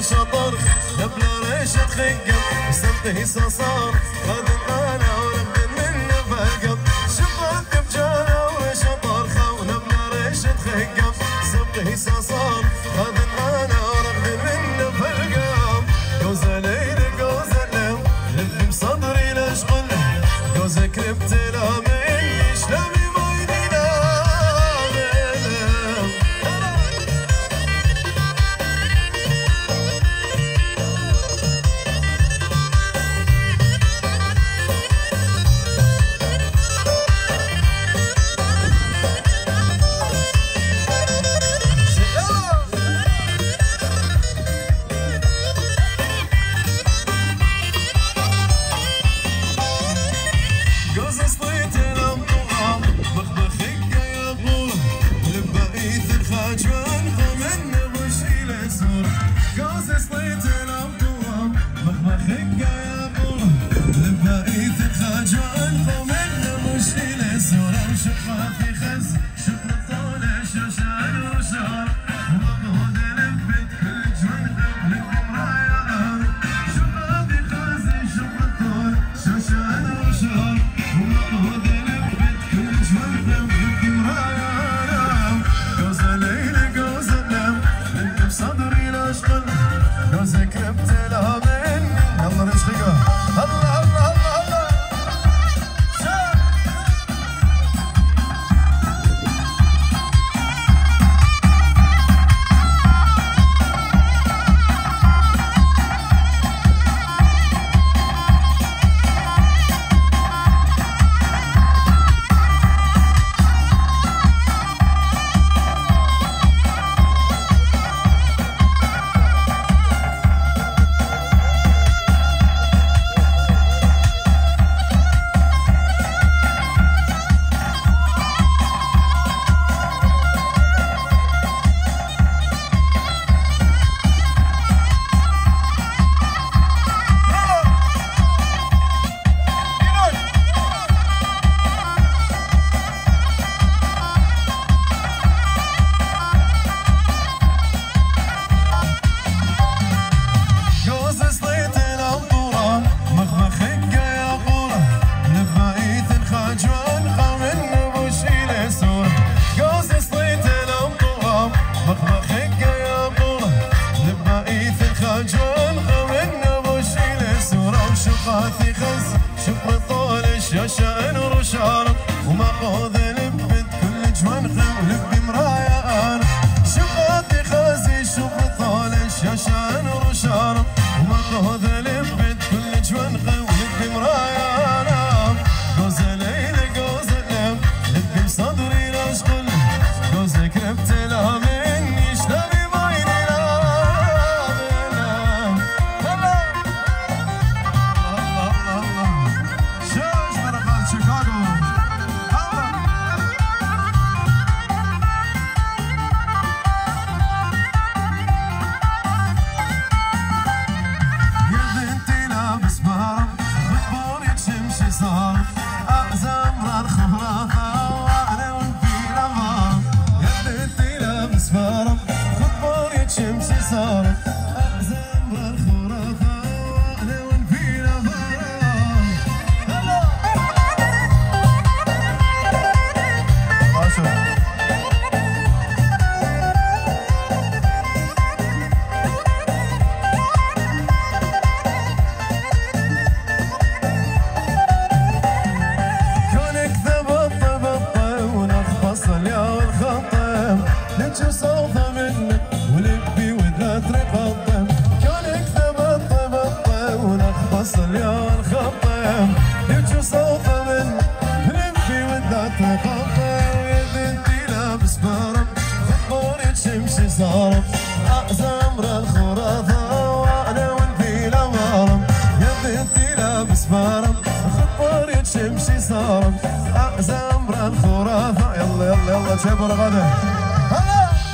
ليش قبل ريشة ليش سبته صصار غادي أنا Tell her. Allah çay bora. Allah.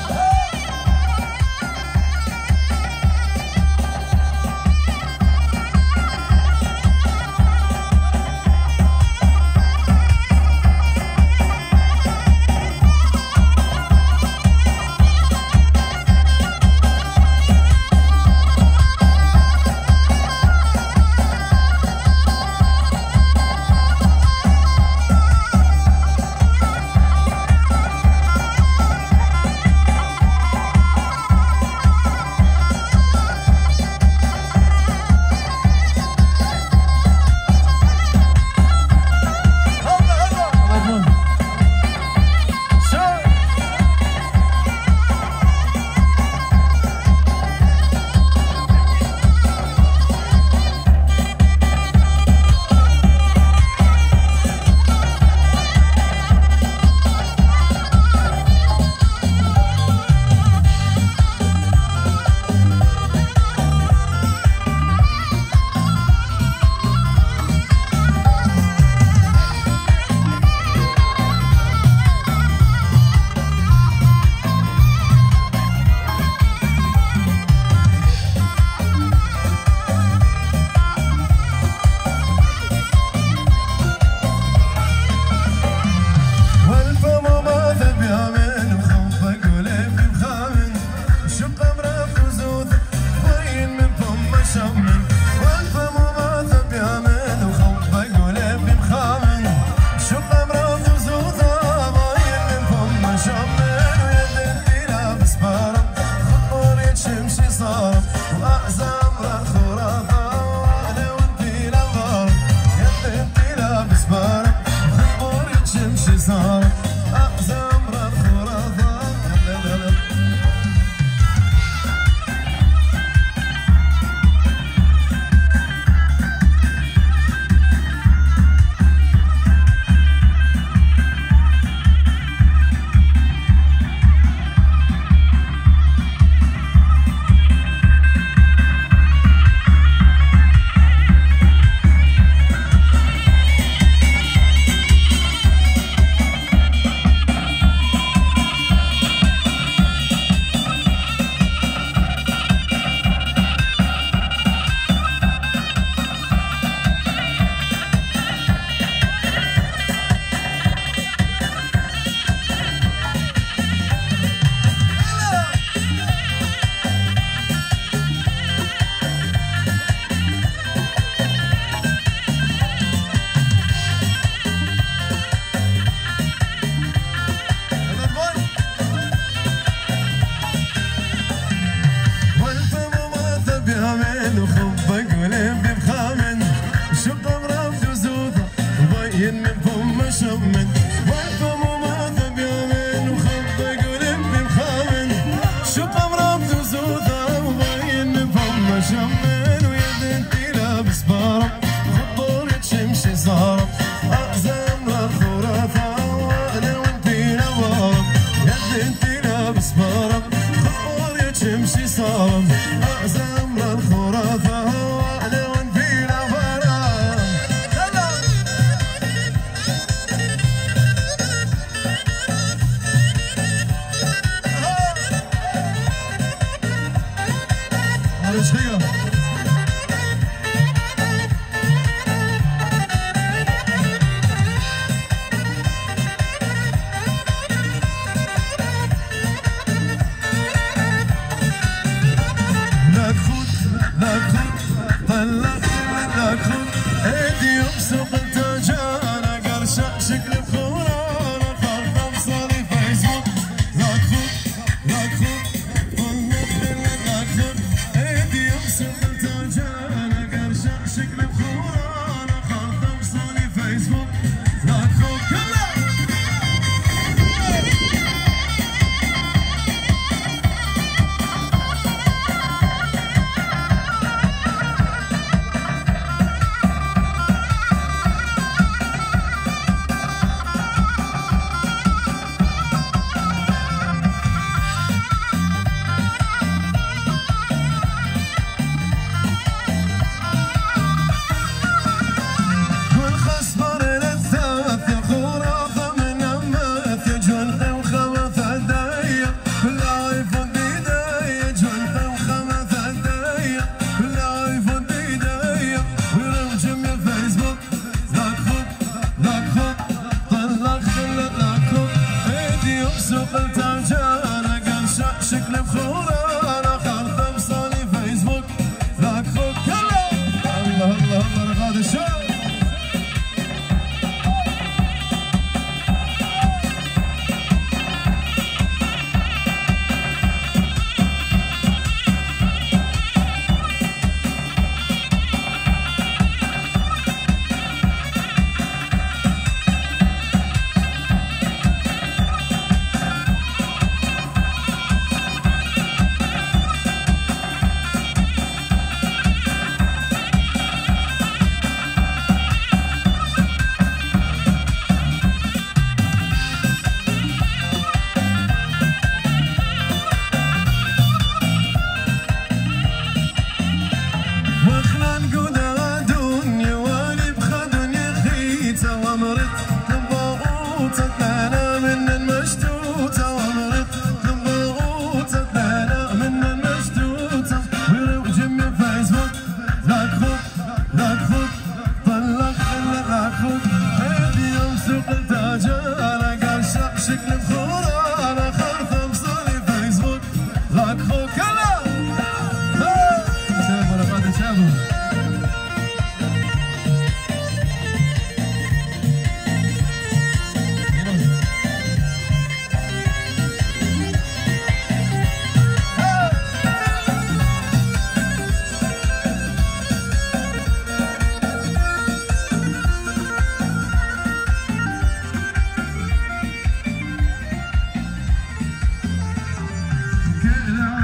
Get.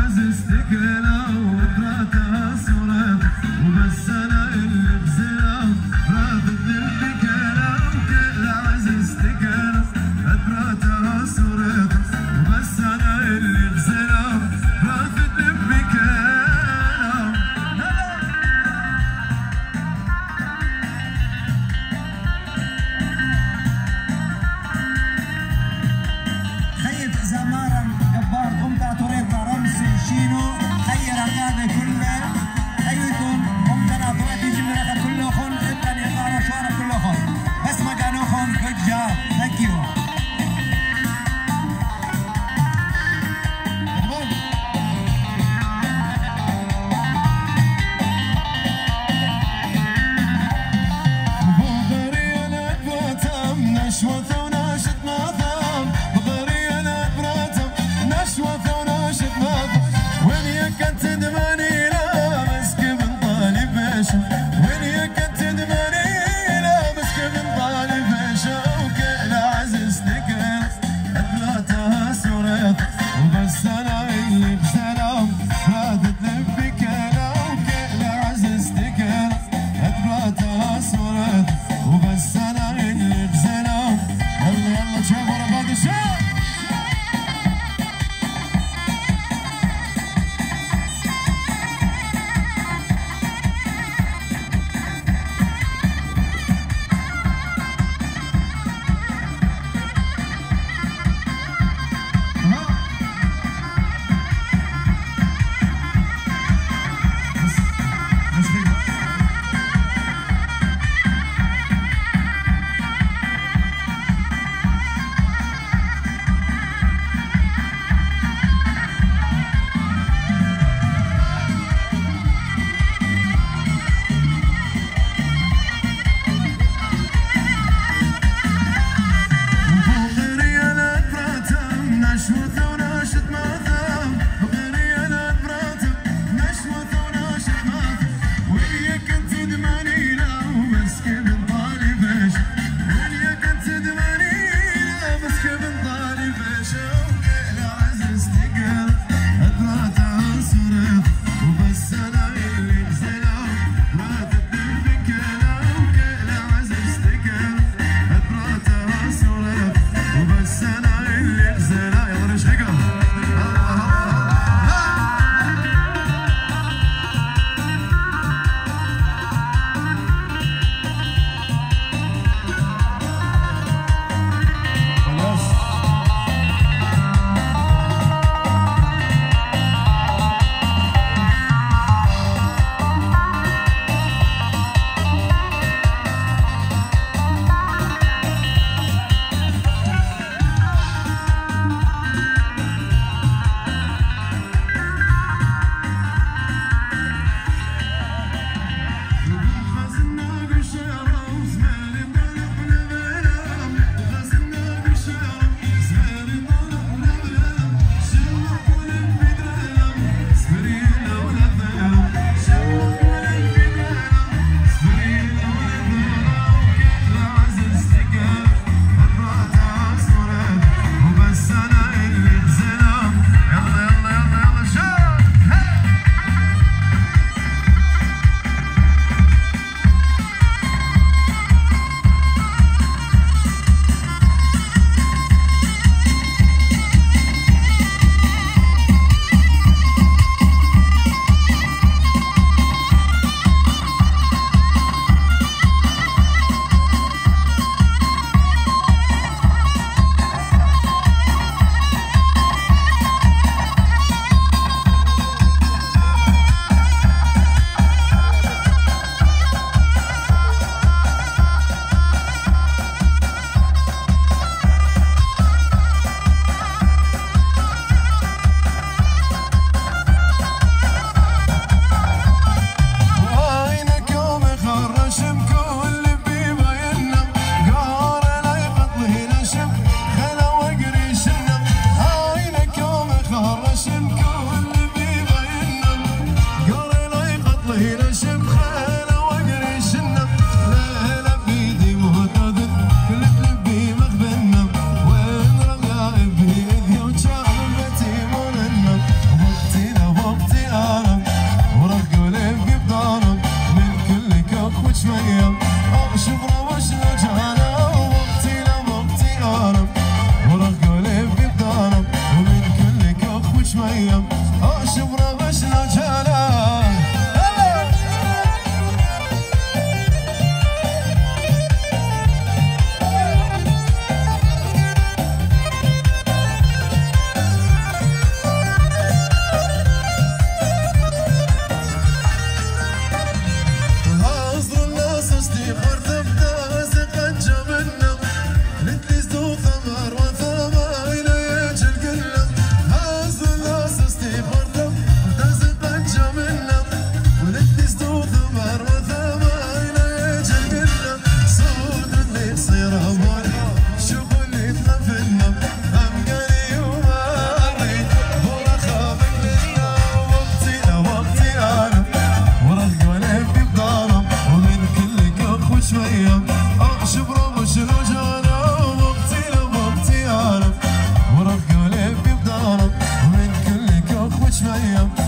I am.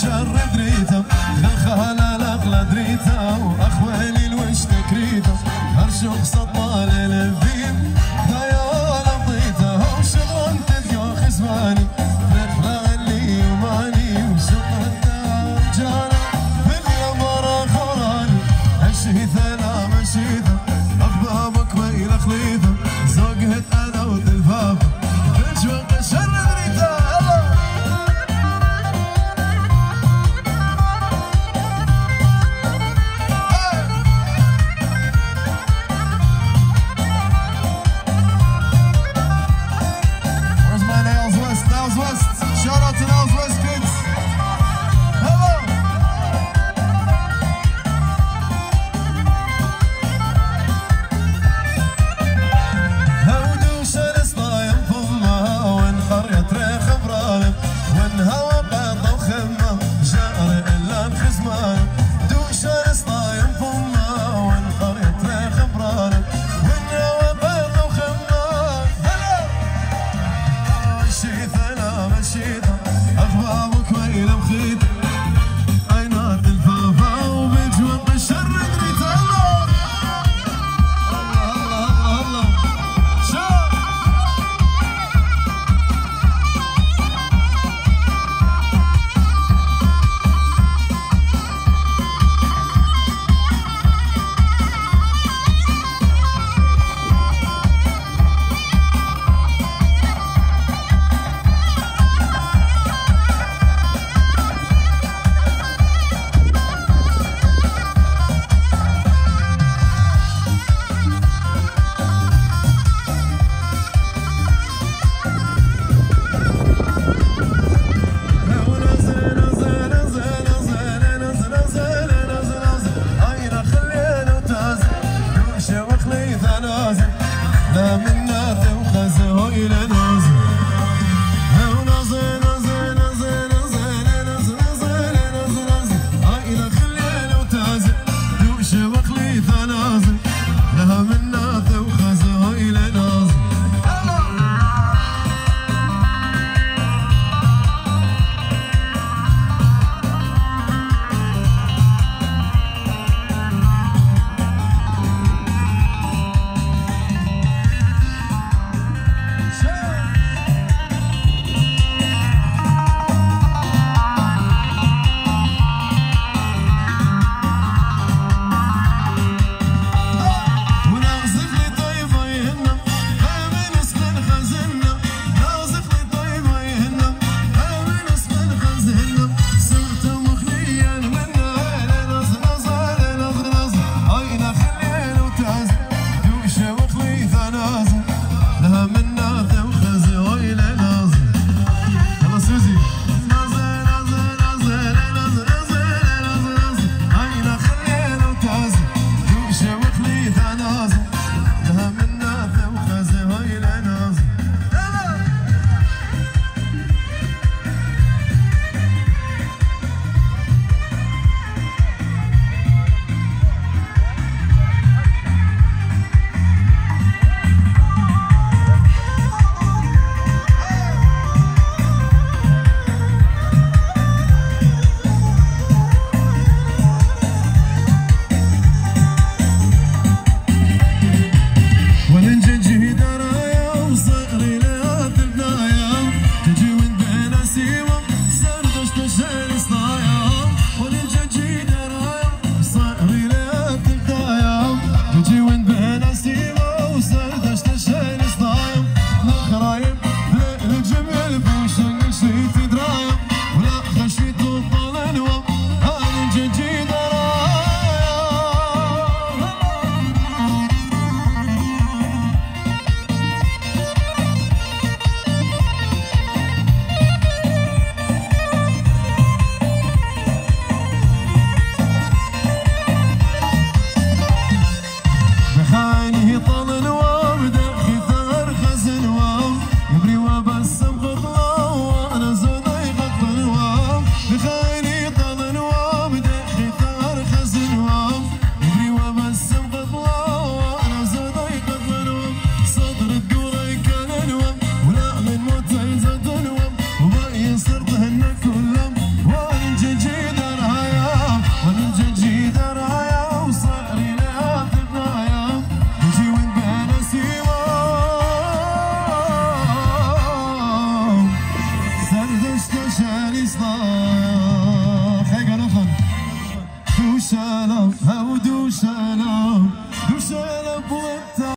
شر دريته خل خلال اغلى دريته واخ